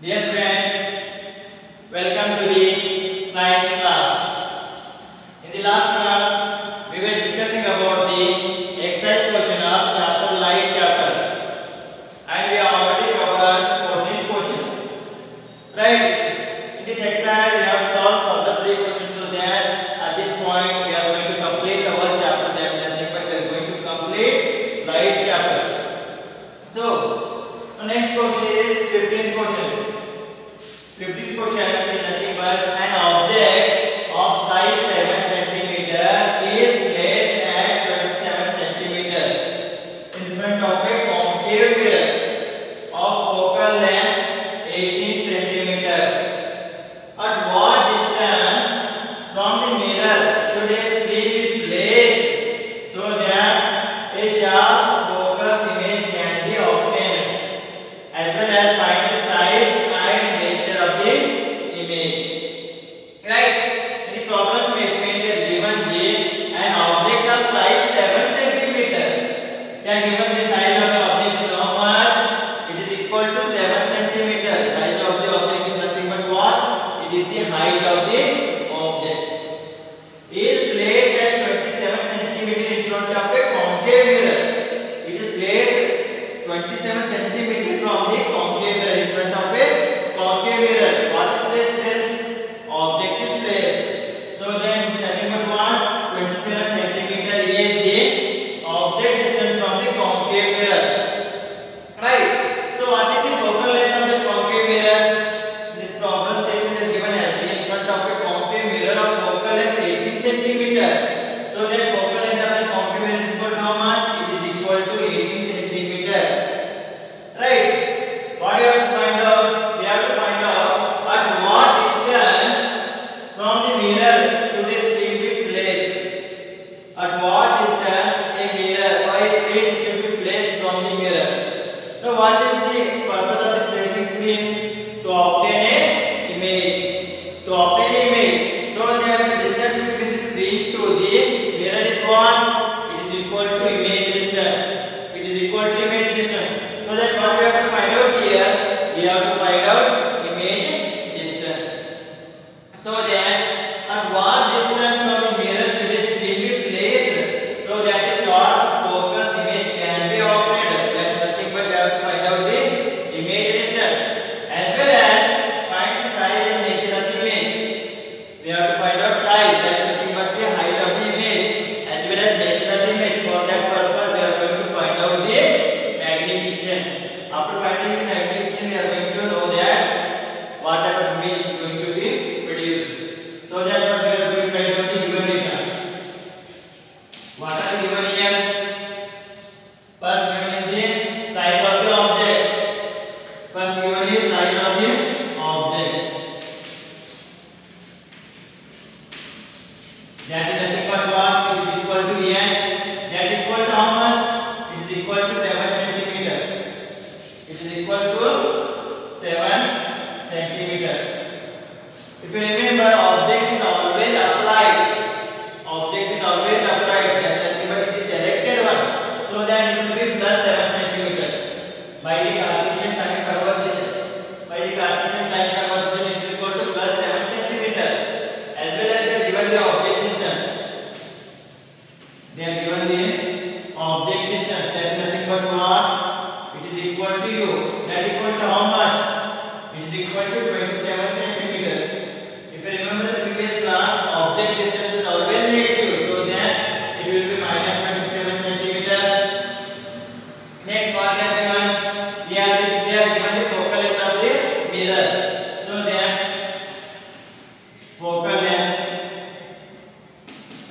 Dear friends, welcome to the Yeah. placed 27 centimeter from the concave mirror in front of a concave mirror.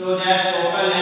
so that focal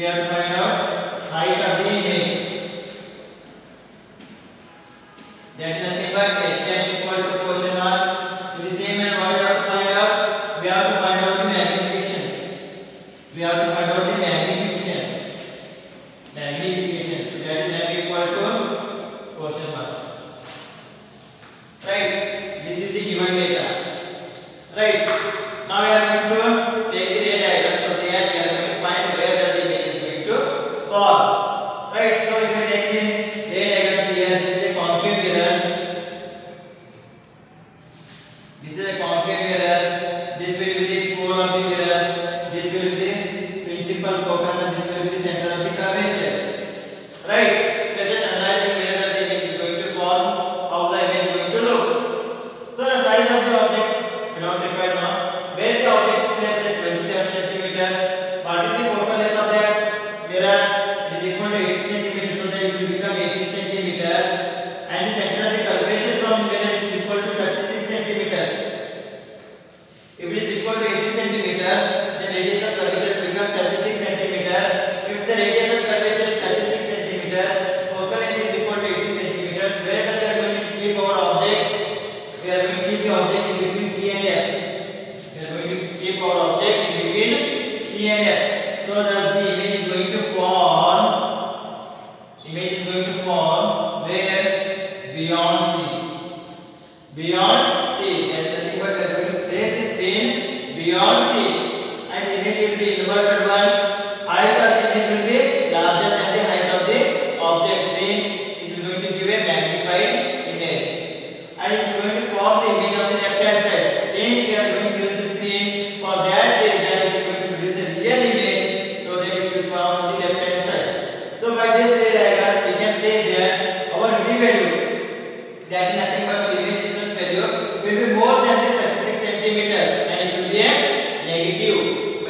Yeah. principal focus on this will be the center of the curvature right So that the image is going to form, image is going to form where? Beyond C. Beyond C, that is the thing, but we are place this pin beyond C. And image will be inverted.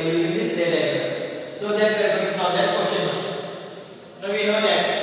by using this red arrow. So that we are going to solve that question. Now so we know that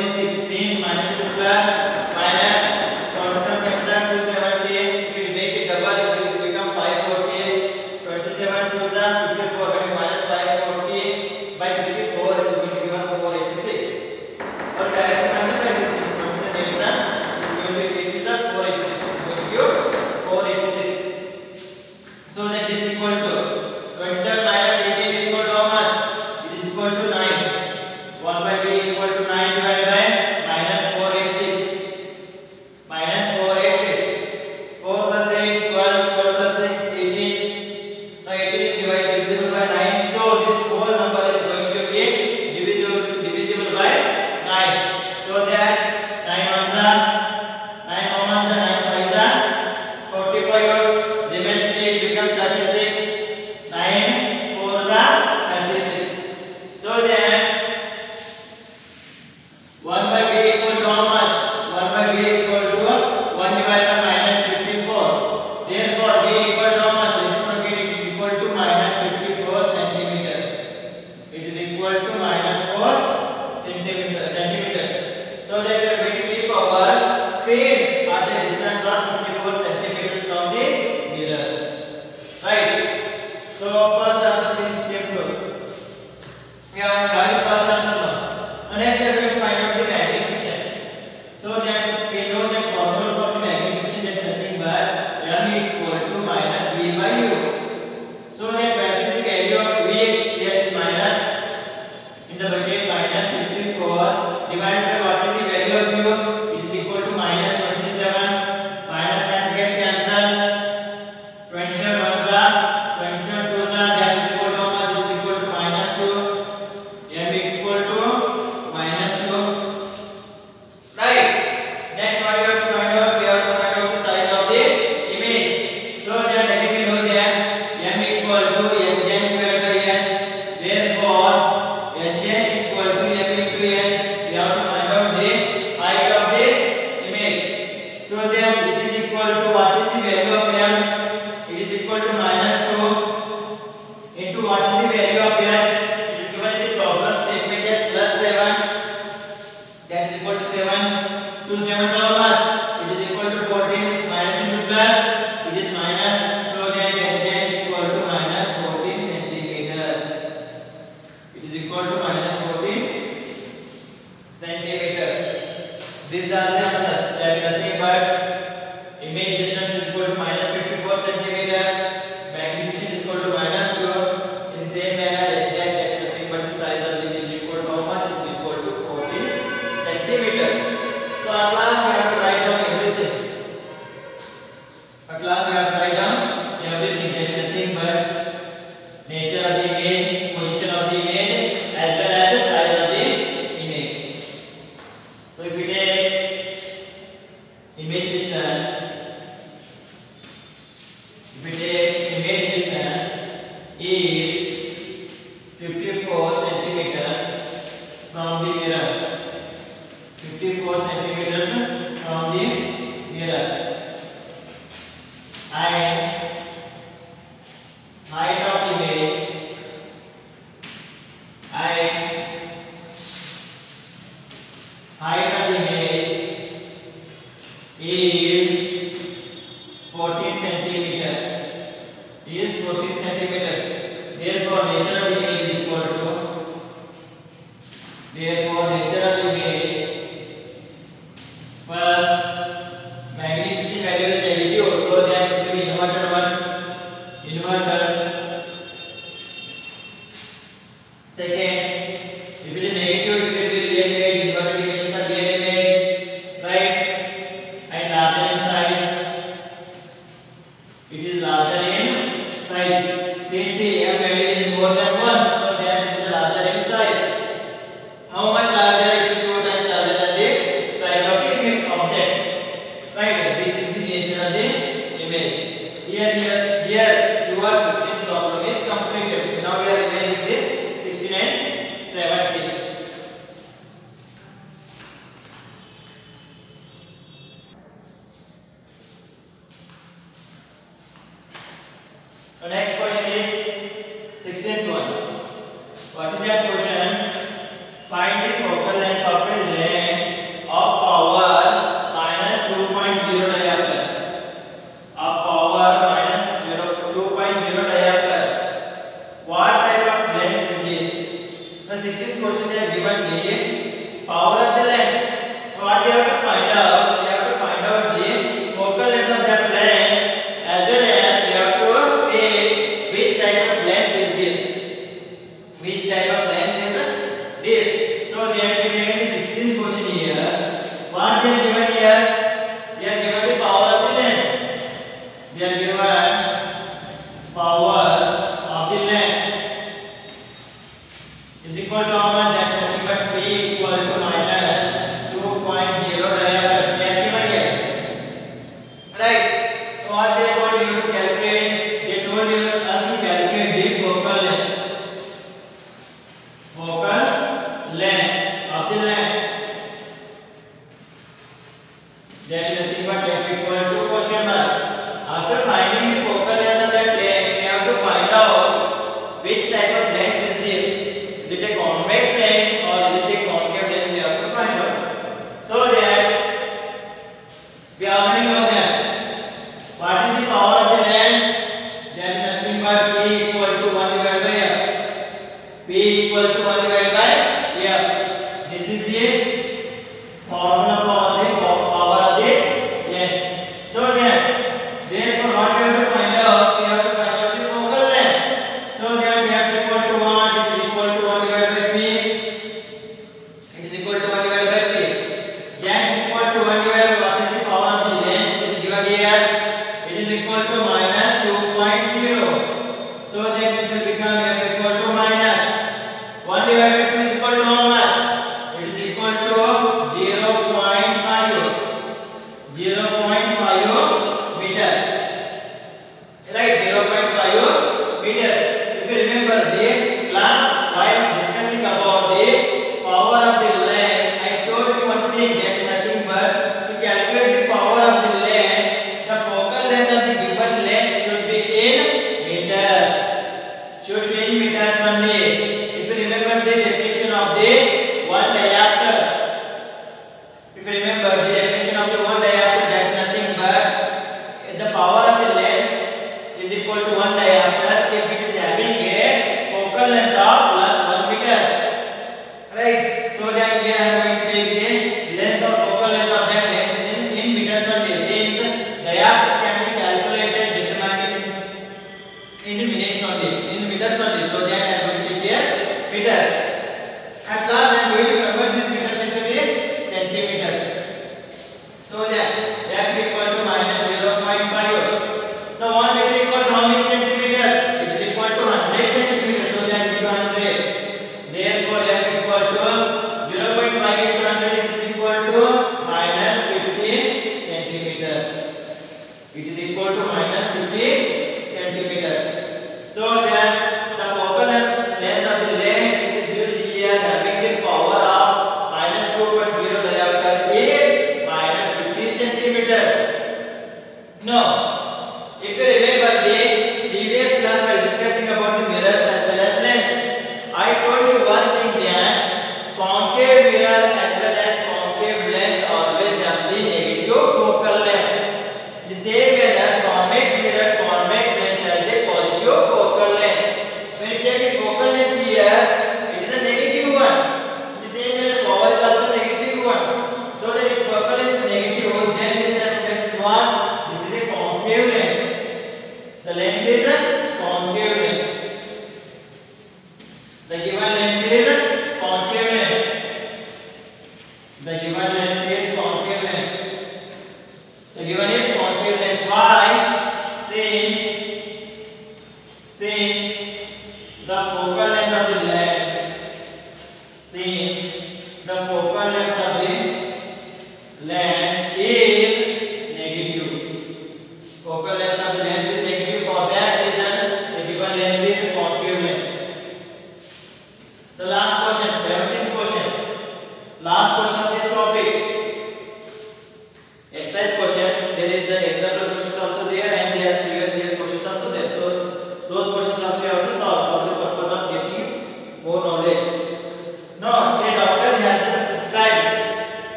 is the same minus value is class में calculate D focal है